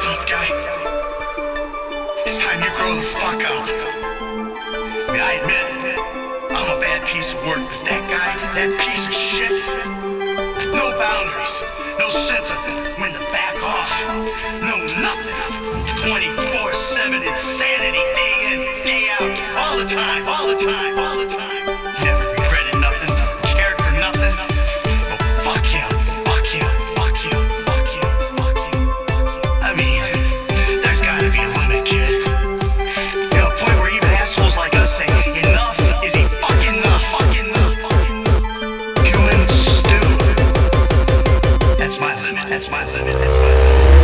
tough guy. It's time you grow the fuck up. I, mean, I admit, I'm a bad piece of work, but that guy, that piece of shit, no boundaries, no sense of when to back off, no nothing. 24-7 insanity, day in, day out, all the time, all the time. That's my limit. That's my limit.